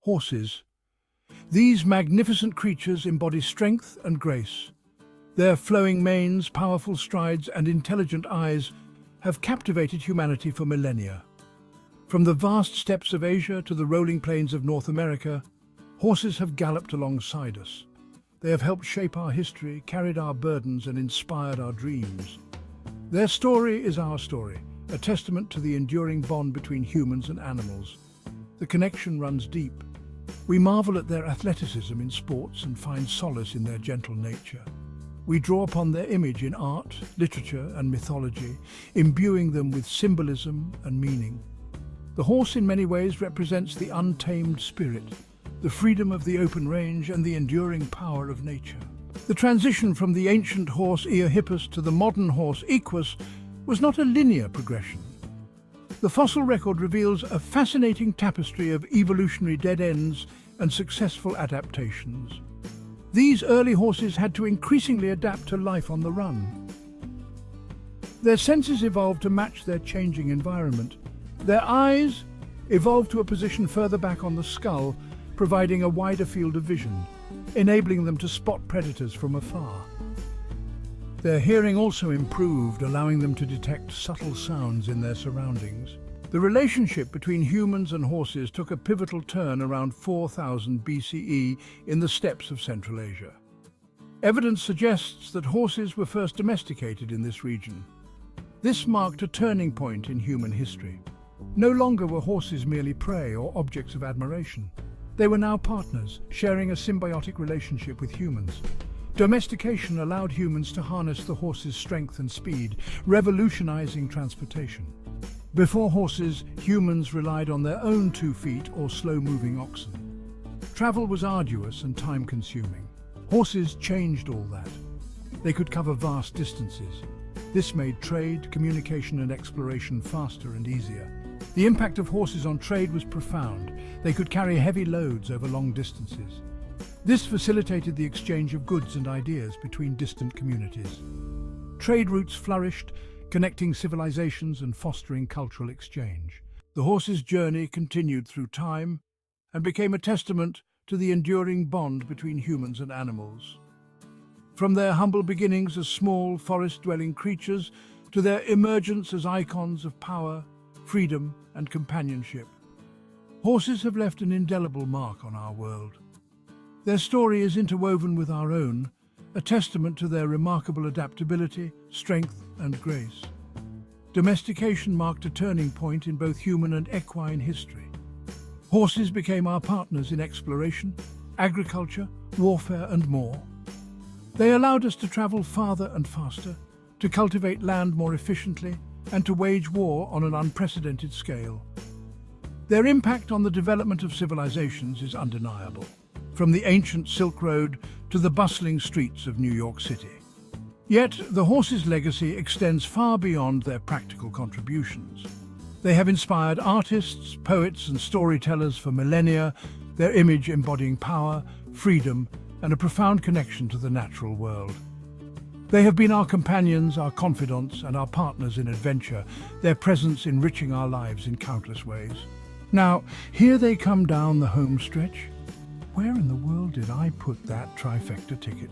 horses. These magnificent creatures embody strength and grace. Their flowing manes, powerful strides and intelligent eyes have captivated humanity for millennia. From the vast steppes of Asia to the rolling plains of North America, horses have galloped alongside us. They have helped shape our history, carried our burdens and inspired our dreams. Their story is our story, a testament to the enduring bond between humans and animals. The connection runs deep. We marvel at their athleticism in sports and find solace in their gentle nature. We draw upon their image in art, literature and mythology, imbuing them with symbolism and meaning. The horse in many ways represents the untamed spirit, the freedom of the open range and the enduring power of nature. The transition from the ancient horse Eohippus to the modern horse Equus was not a linear progression. The fossil record reveals a fascinating tapestry of evolutionary dead ends and successful adaptations. These early horses had to increasingly adapt to life on the run. Their senses evolved to match their changing environment. Their eyes evolved to a position further back on the skull, providing a wider field of vision, enabling them to spot predators from afar. Their hearing also improved, allowing them to detect subtle sounds in their surroundings. The relationship between humans and horses took a pivotal turn around 4000 BCE in the steppes of Central Asia. Evidence suggests that horses were first domesticated in this region. This marked a turning point in human history. No longer were horses merely prey or objects of admiration. They were now partners, sharing a symbiotic relationship with humans. Domestication allowed humans to harness the horse's strength and speed, revolutionizing transportation. Before horses, humans relied on their own two feet or slow-moving oxen. Travel was arduous and time-consuming. Horses changed all that. They could cover vast distances. This made trade, communication and exploration faster and easier. The impact of horses on trade was profound. They could carry heavy loads over long distances. This facilitated the exchange of goods and ideas between distant communities. Trade routes flourished connecting civilizations and fostering cultural exchange. The horse's journey continued through time and became a testament to the enduring bond between humans and animals. From their humble beginnings as small forest-dwelling creatures to their emergence as icons of power, freedom and companionship, horses have left an indelible mark on our world. Their story is interwoven with our own, a testament to their remarkable adaptability, strength and grace. Domestication marked a turning point in both human and equine history. Horses became our partners in exploration, agriculture, warfare and more. They allowed us to travel farther and faster, to cultivate land more efficiently and to wage war on an unprecedented scale. Their impact on the development of civilizations is undeniable from the ancient Silk Road to the bustling streets of New York City. Yet, the horse's legacy extends far beyond their practical contributions. They have inspired artists, poets and storytellers for millennia, their image embodying power, freedom and a profound connection to the natural world. They have been our companions, our confidants and our partners in adventure, their presence enriching our lives in countless ways. Now, here they come down the home stretch, where in the world did I put that trifecta ticket?